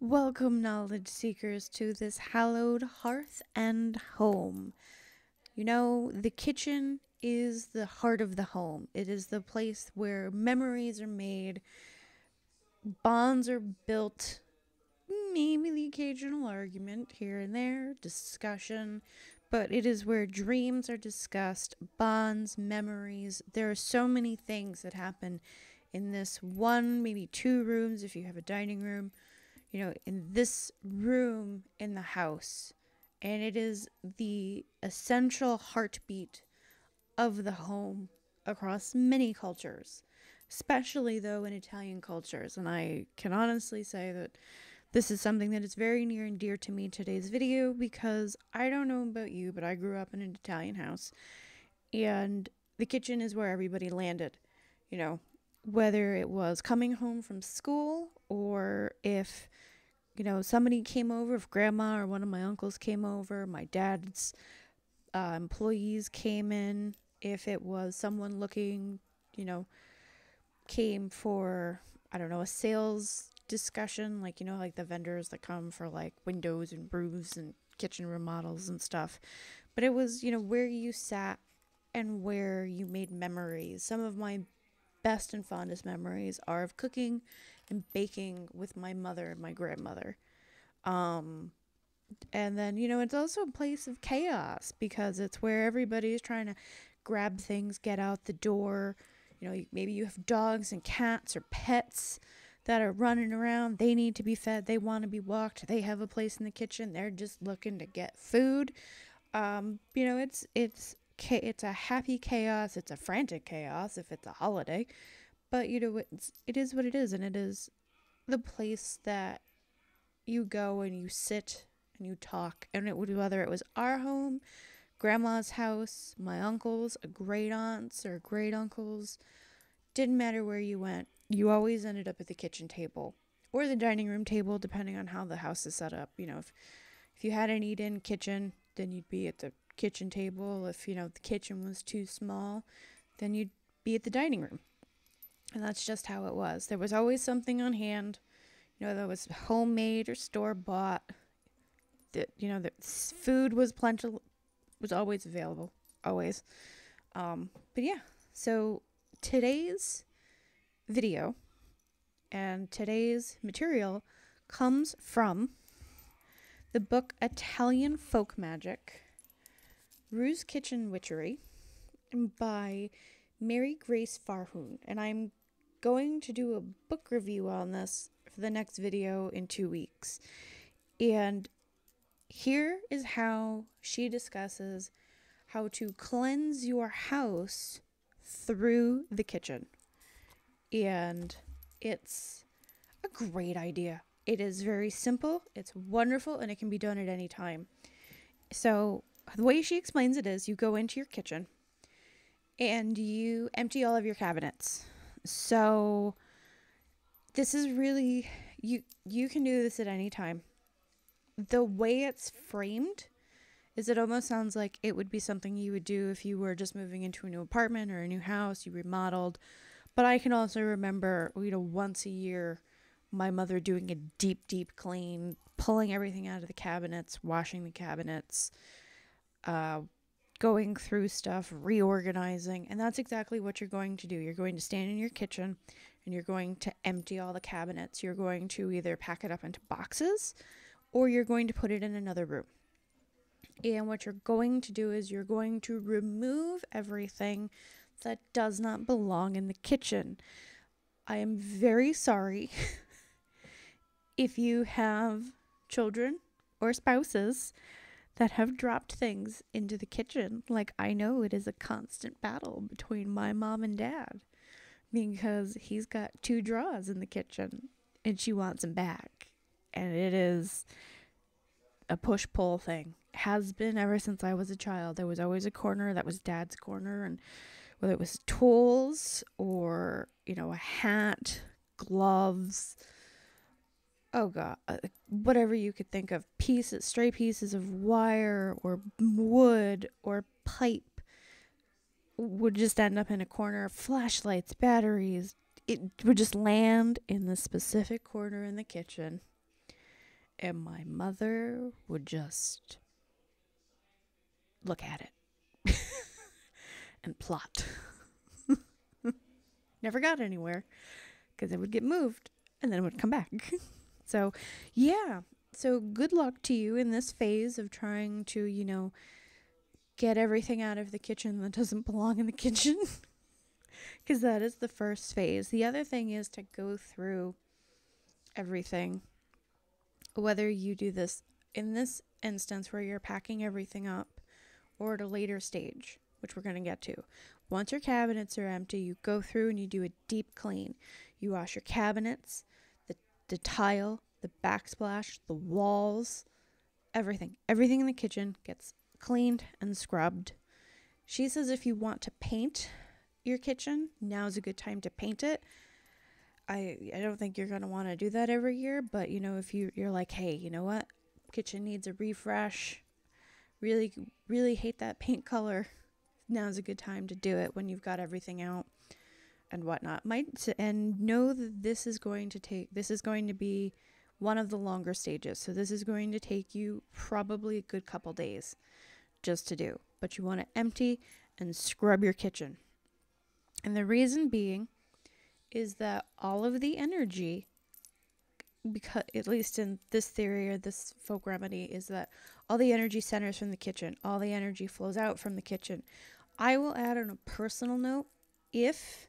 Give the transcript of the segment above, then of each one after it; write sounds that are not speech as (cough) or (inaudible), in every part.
Welcome, knowledge seekers, to this hallowed hearth and home. You know, the kitchen is the heart of the home, it is the place where memories are made, bonds are built, maybe the occasional argument here and there, discussion, but it is where dreams are discussed, bonds, memories. There are so many things that happen in this one, maybe two rooms if you have a dining room you know, in this room in the house. And it is the essential heartbeat of the home across many cultures, especially though in Italian cultures. And I can honestly say that this is something that is very near and dear to me today's video because I don't know about you, but I grew up in an Italian house and the kitchen is where everybody landed. You know, whether it was coming home from school or if you know somebody came over if grandma or one of my uncles came over my dad's uh, employees came in if it was someone looking you know came for i don't know a sales discussion like you know like the vendors that come for like windows and roofs and kitchen remodels and stuff. But it was you know where you sat and where you made memories. Some of my best and fondest memories are of cooking and baking with my mother and my grandmother. Um, and then, you know, it's also a place of chaos because it's where everybody is trying to grab things, get out the door. You know, maybe you have dogs and cats or pets that are running around. They need to be fed. They want to be walked. They have a place in the kitchen. They're just looking to get food. Um, you know, it's it's it's a happy chaos. It's a frantic chaos if it's a holiday, but you know it's it is what it is, and it is the place that you go and you sit and you talk, and it would whether it was our home, grandma's house, my uncles, a great aunts or great uncles, didn't matter where you went. You always ended up at the kitchen table or the dining room table, depending on how the house is set up. You know, if if you had an eat-in kitchen, then you'd be at the kitchen table. If, you know, the kitchen was too small, then you'd be at the dining room. And that's just how it was. There was always something on hand, you know, that was homemade or store bought. That, you know, the food was plentiful, was always available, always. Um, but yeah, so today's video and today's material comes from the book Italian Folk Magic Rue's Kitchen Witchery by Mary Grace Fahrun. And I'm going to do a book review on this for the next video in two weeks. And here is how she discusses how to cleanse your house through the kitchen. And it's a great idea. It is very simple, it's wonderful, and it can be done at any time. So, the way she explains it is you go into your kitchen and you empty all of your cabinets. So this is really you you can do this at any time. The way it's framed is it almost sounds like it would be something you would do if you were just moving into a new apartment or a new house, you remodeled. But I can also remember, you know, once a year my mother doing a deep deep clean, pulling everything out of the cabinets, washing the cabinets, uh, going through stuff, reorganizing, and that's exactly what you're going to do. You're going to stand in your kitchen and you're going to empty all the cabinets. You're going to either pack it up into boxes or you're going to put it in another room. And what you're going to do is you're going to remove everything that does not belong in the kitchen. I am very sorry (laughs) if you have children or spouses that have dropped things into the kitchen. Like, I know it is a constant battle between my mom and dad because he's got two drawers in the kitchen and she wants them back. And it is a push pull thing. Has been ever since I was a child. There was always a corner that was dad's corner, and whether it was tools or, you know, a hat, gloves, oh god, uh, whatever you could think of pieces, stray pieces of wire or wood or pipe would just end up in a corner. Flashlights, batteries, it would just land in the specific corner in the kitchen. and my mother would just look at it (laughs) and plot. (laughs) Never got anywhere because it would get moved and then it would come back. (laughs) so, yeah. So, good luck to you in this phase of trying to, you know, get everything out of the kitchen that doesn't belong in the kitchen. (laughs) Because that is the first phase. The other thing is to go through everything. Whether you do this in this instance where you're packing everything up or at a later stage, which we're going to get to. Once your cabinets are empty, you go through and you do a deep clean. You wash your cabinets, the, tile, the backsplash, the walls, everything. Everything in the kitchen gets cleaned and scrubbed. She says if you want to paint your kitchen, now's a good time to paint it. I I don't think you're gonna want to do that every year, but you know if you you're like, hey, you know what, kitchen needs a refresh. Really really hate that paint color. Now's a good time to do it when you've got everything out and whatnot. Might and know that this is going to take this is going to be one of the longer stages. So this is going to take you probably a good couple days just to do. But you want to empty and scrub your kitchen. And the reason being is that all of the energy because at least in this theory or this folk remedy is that all the energy centers from the kitchen all the energy flows out from the kitchen i will add on a personal note if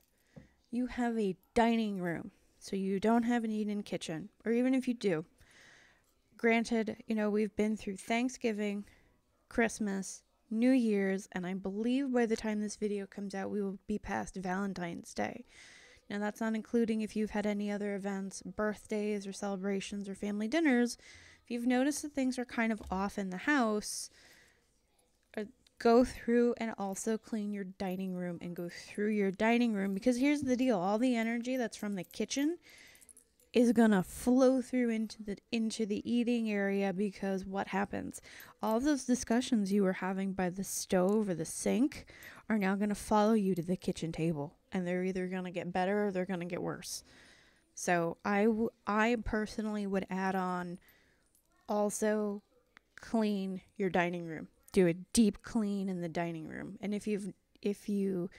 you have a dining room so you don't have an eat-in kitchen or even if you do granted you know we've been through thanksgiving christmas new year's and i believe by the time this video comes out we will be past valentine's day now, that's not including if you've had any other events, birthdays or celebrations or family dinners. If you've noticed that things are kind of off in the house, go through and also clean your dining room and go through your dining room because here's the deal all the energy that's from the kitchen is going to flow through into the into the eating area because what happens all those discussions you were having by the stove or the sink are now going to follow you to the kitchen table and they're either going to get better or they're going to get worse. So I, I personally would add on also clean your dining room. Do a deep clean in the dining room. And if you've if you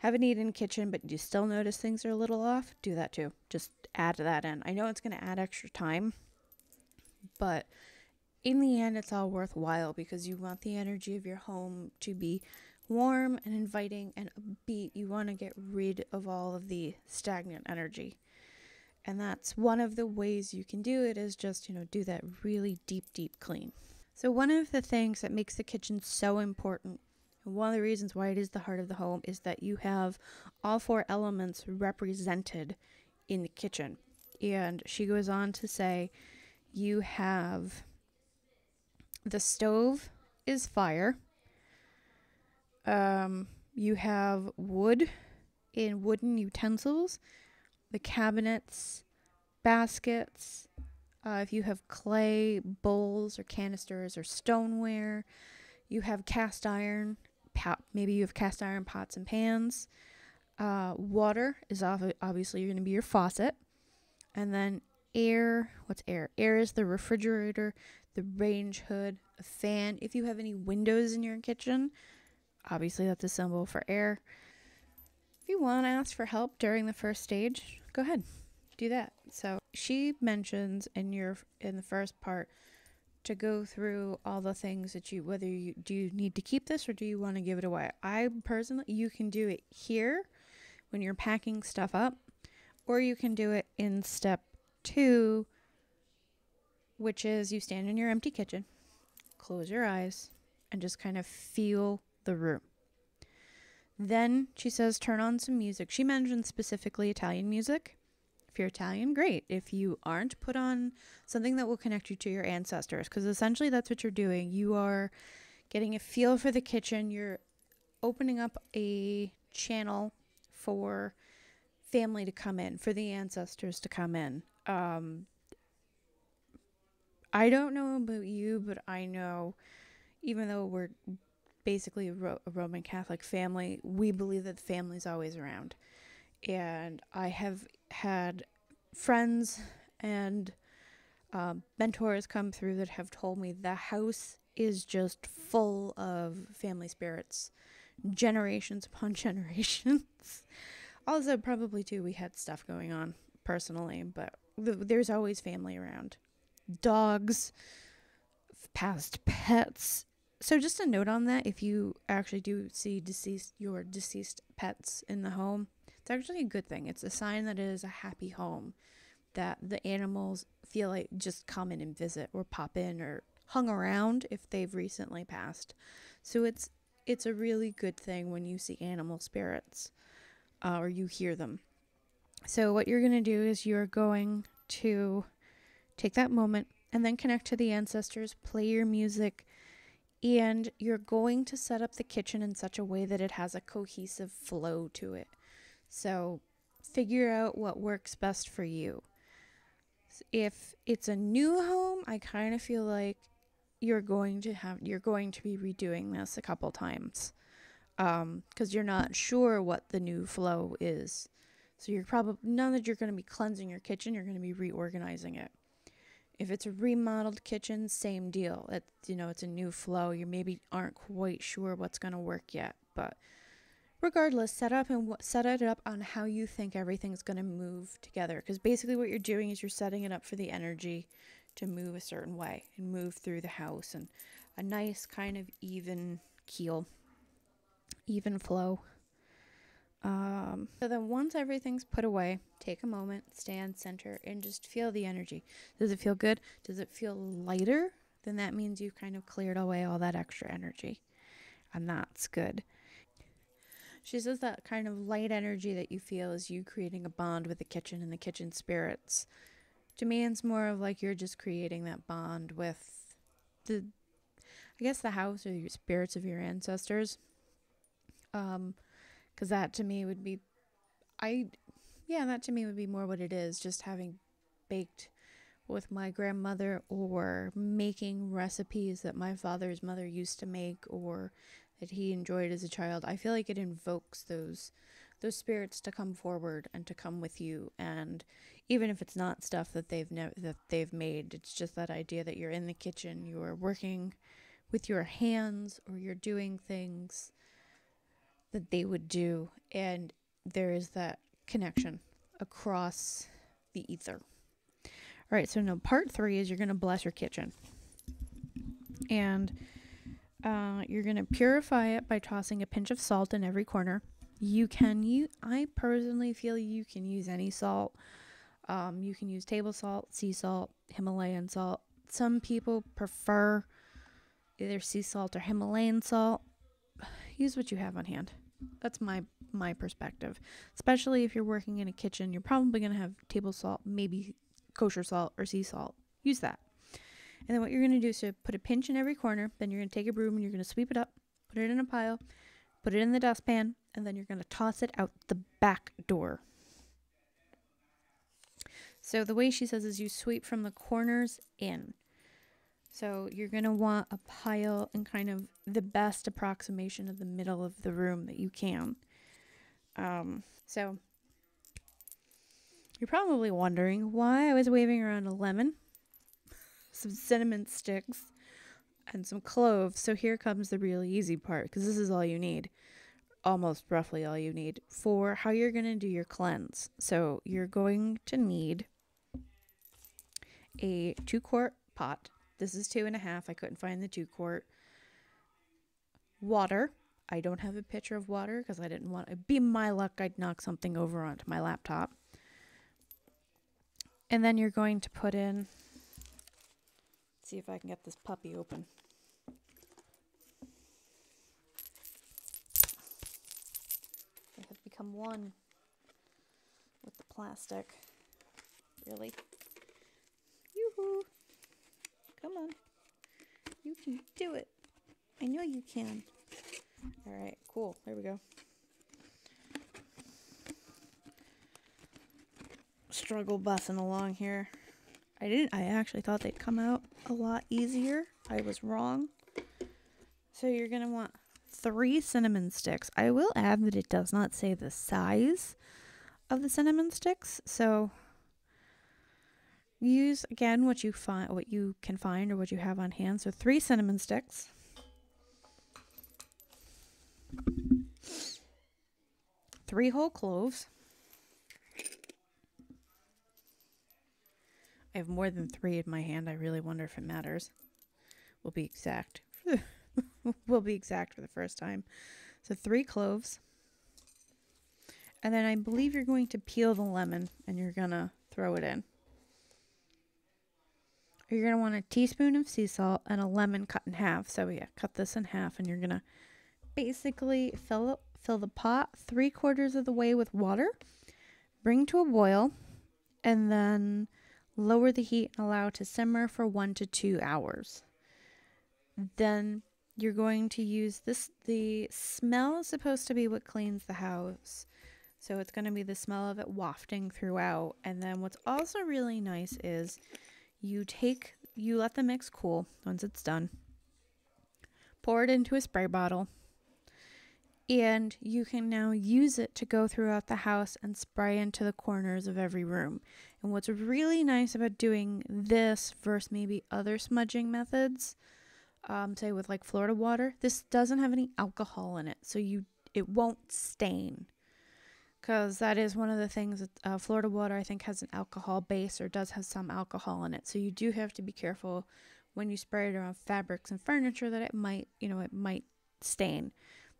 haven't eaten kitchen but you still notice things are a little off, do that too. Just add that in. I know it's going to add extra time, but in the end it's all worthwhile because you want the energy of your home to be warm and inviting and upbeat. You want to get rid of all of the stagnant energy. And that's one of the ways you can do it is just, you know, do that really deep, deep clean. So, one of the things that makes the kitchen so important, and one of the reasons why it is the heart of the home, is that you have all four elements represented in the kitchen. And she goes on to say, you have the stove is fire, um, you have wood in wooden utensils, the cabinets, baskets. Uh, if you have clay bowls or canisters or stoneware, you have cast iron. Pot, maybe you have cast iron pots and pans. Uh, water is obviously going to be your faucet, and then air. What's air? Air is the refrigerator, the range hood, a fan. If you have any windows in your kitchen, Obviously, that's a symbol for air. If you want to ask for help during the first stage, go ahead, do that. So she mentions in your in the first part to go through all the things that you whether you do you need to keep this or do you want to give it away. I personally, you can do it here when you're packing stuff up, or you can do it in step two, which is you stand in your empty kitchen, close your eyes, and just kind of feel the room. Then she says, turn on some music. She mentioned specifically Italian music. You're Italian, great. If you aren't, put on something that will connect you to your ancestors because essentially that's what you're doing. You are getting a feel for the kitchen, you're opening up a channel for family to come in, for the ancestors to come in. Um, I don't know about you, but I know even though we're basically a, Ro- a Roman Catholic family, we believe that the family's always around. And I have had friends and Um, mentors come through that have told me the house is just full of family spirits, generations upon (laughs) generations. also, probably too, we had stuff going on personally, but th- there's always family around. Dogs, past pets. So just a note on that: if you actually do see deceased your deceased pets in the home, it's actually a good thing. It's a sign that it is a happy home, that the animals feel like just come in and visit or pop in or hung around if they've recently passed. So it's it's a really good thing when you see animal spirits uh, or you hear them. So what you're going to do is you're going to take that moment and then connect to the ancestors, play your music, and you're going to set up the kitchen in such a way that it has a cohesive flow to it. So figure out what works best for you. If it's a new home, I kind of feel like you're going to have you're going to be redoing this a couple times um because you're not sure what the new flow is so you're probably none that you're going to be cleansing your kitchen you're going to be reorganizing it if it's a remodeled kitchen, same deal. It you know, it's a new flow. You maybe aren't quite sure what's going to work yet, but regardless, set up and set it up on how you think everything's going to move together because basically what you're doing is you're setting it up for the energy to move a certain way and move through the house and a nice kind of even keel, even flow. Um, so then once everything's put away, take a moment, stand center, and just feel the energy. Does it feel good? Does it feel lighter? Then that means you've kind of cleared away all that extra energy. And that's good. She says that kind of light energy that you feel is you creating a bond with the kitchen and the kitchen spirits. To me, it's more of like you're just creating that bond with the, I guess, the house or your spirits of your ancestors. Um, because that to me would be i yeah that to me would be more what it is just having baked with my grandmother or making recipes that my father's mother used to make or that he enjoyed as a child i feel like it invokes those those spirits to come forward and to come with you and even if it's not stuff that they've never that they've made it's just that idea that you're in the kitchen you're working with your hands or you're doing things that they would do, and there is that connection across the ether. All right, so now part three is you're going to bless your kitchen. And uh, you're going to purify it by tossing a pinch of salt in every corner. You can use, I personally feel you can use any salt. Um, you can use table salt, sea salt, Himalayan salt. Some people prefer either sea salt or Himalayan salt. (sighs) Use what you have on hand. That's my my perspective. Especially if you're working in a kitchen, you're probably going to have table salt, maybe kosher salt or sea salt. Use that. And then what you're going to do is to put a pinch in every corner. Then you're going to take a broom and you're going to sweep it up, put it in a pile, put it in the dustpan, and then you're going to toss it out the back door. So the way she says is you sweep from the corners in. So you're going to want a pile and kind of the best approximation of the middle of the room that you can. Um, so you're probably wondering why I was waving around a lemon, some cinnamon sticks, and some cloves. So here comes the really easy part because this is all you need. Almost roughly all you need for how you're going to do your cleanse. So you're going to need a two quart pot this is two and a half. I couldn't find the two quart. Water. I don't have a pitcher of water because I didn't want it. Be my luck, I'd knock something over onto my laptop. And then you're going to put in. See if I can get this puppy open. I have become one with the plastic. Really? Yoo-hoo! Come on. You can do it. I know you can. All right, cool. There we go. Struggle bussing along here. I didn't, I actually thought they'd come out a lot easier. I was wrong. So you're going to want three cinnamon sticks. I will add that it does not say the size of the cinnamon sticks. So use again what you find what you can find or what you have on hand. So three cinnamon sticks. Three whole cloves. I have more than three in my hand. I really wonder if it matters. We'll be exact. (laughs) we'll be exact for the first time. So three cloves. And then I believe you're going to peel the lemon and you're going to throw it in. You're going to want a teaspoon of sea salt and a lemon cut in half. So yeah, cut this in half and you're going to basically fill fill the pot three quarters of the way with water, bring to a boil, and then lower the heat and allow to simmer for one to two hours. Then you're going to use this. The smell is supposed to be what cleans the house. So it's going to be the smell of it wafting throughout. And then what's also really nice is you take, you let the mix cool once it's done, pour it into a spray bottle, and you can now use it to go throughout the house and spray into the corners of every room. And what's really nice about doing this versus maybe other smudging methods, um, say with like Florida water, this doesn't have any alcohol in it, so you it won't stain. Because that is one of the things that uh, Florida water I think has an alcohol base or does have some alcohol in it. So you do have to be careful when you spray it around fabrics and furniture that it might, you know, it might stain.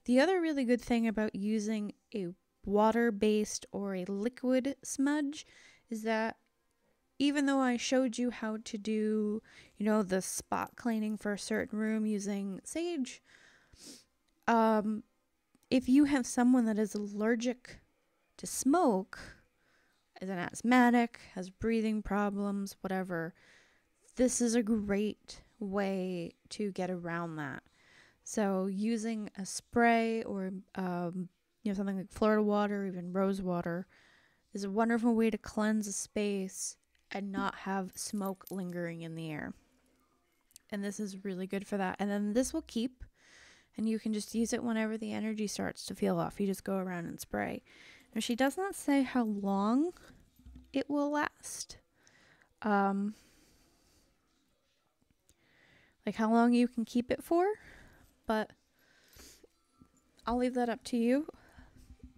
The other really good thing about using a water based or a liquid smudge is that even though I showed you how to do, you know, the spot cleaning for a certain room using sage, um, if you have someone that is allergic to smoke, is an asthmatic, has breathing problems, whatever, this is a great way to get around that. So using a spray or um, you know something like Florida water, even rose water, is a wonderful way to cleanse a space and not have smoke lingering in the air. And this is really good for that. And then this will keep, and you can just use it whenever the energy starts to feel off. You just go around and spray. Now she does not say how long it will last. Um, like how long you can keep it for but I'll leave that up to you.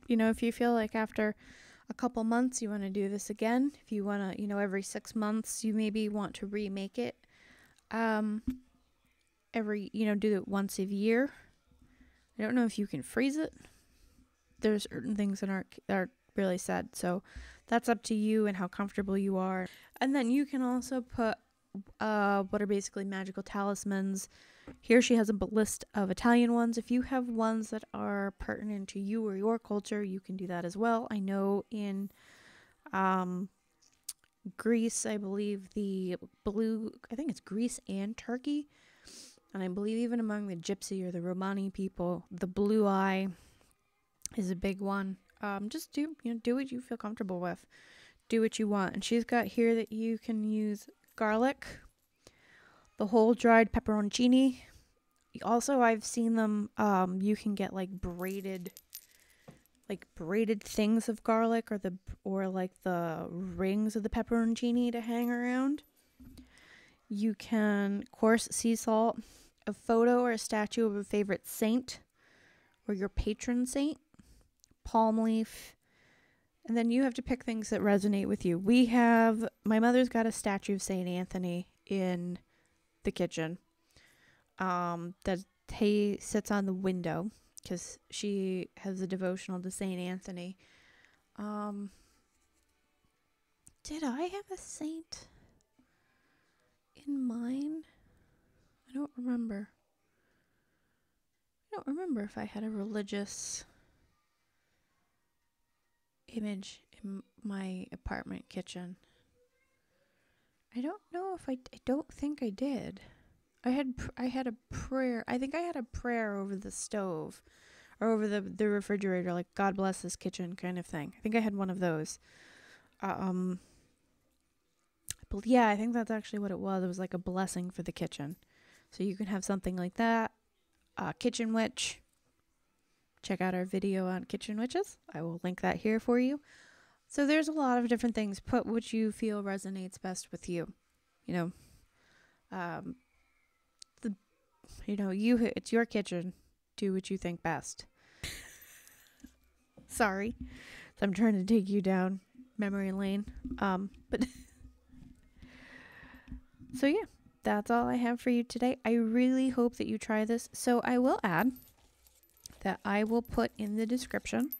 You know, if you feel like after a couple months you want to do this again, if you want to, you know, every 6 months you maybe want to remake it um every, you know, do it once a year. I don't know if you can freeze it. There's certain things that are really said. So that's up to you and how comfortable you are. And then you can also put uh what are basically magical talismans here she has a list of Italian ones. If you have ones that are pertinent to you or your culture, you can do that as well. I know in um, Greece, I believe the blue, I think it's Greece and Turkey. And I believe even among the Gypsy or the Romani people, the blue eye is a big one. Um, just do you know do what you feel comfortable with. Do what you want. And she's got here that you can use garlic, the whole dried pepperoncini. Also, I've seen them. Um, you can get like braided, like braided things of garlic, or the or like the rings of the pepperoncini to hang around. You can coarse sea salt, a photo or a statue of a favorite saint, or your patron saint, palm leaf, and then you have to pick things that resonate with you. We have my mother's got a statue of Saint Anthony in the kitchen. Um, that he sits on the window because she has a devotional to Saint Anthony. Um, did I have a saint in mine? I don't remember. I don't remember if I had a religious image in my apartment kitchen. I don't know if I. I don't think I did. I had I had a prayer. I think I had a prayer over the stove, or over the the refrigerator, like God bless this kitchen kind of thing. I think I had one of those. Um. But yeah, I think that's actually what it was. It was like a blessing for the kitchen. So you can have something like that. Uh, kitchen witch. Check out our video on kitchen witches. I will link that here for you. So there's a lot of different things. Put what you feel resonates best with you. You know, um, the, you know, you it's your kitchen. Do what you think best. (laughs) Sorry, I'm trying to take you down memory lane. Um, but (laughs) so yeah, that's all I have for you today. I really hope that you try this. So I will add that I will put in the description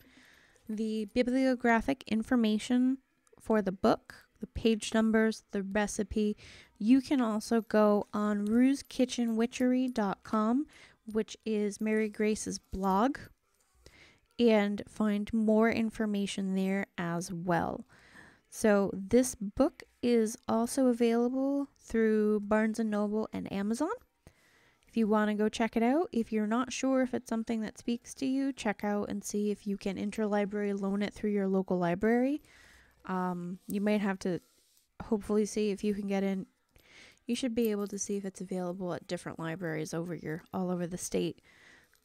the bibliographic information for the book, the page numbers, the recipe. You can also go on rueskitchenwitchery.com, which is Mary Grace's blog, and find more information there as well. So this book is also available through Barnes & Noble and Amazon. You want to go check it out, if you're not sure if it's something that speaks to you, check out and see if you can interlibrary loan it through your local library. Um, you might have to hopefully see if you can get in. You should be able to see if it's available at different libraries over your all over the state.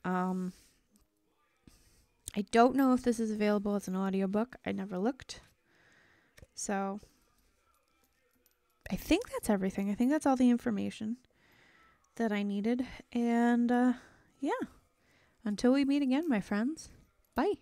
Um, I don't know if this is available as an audiobook. I never looked. So I think that's everything. I think that's all the information that I needed. And uh, yeah, until we meet again, my friends, bye.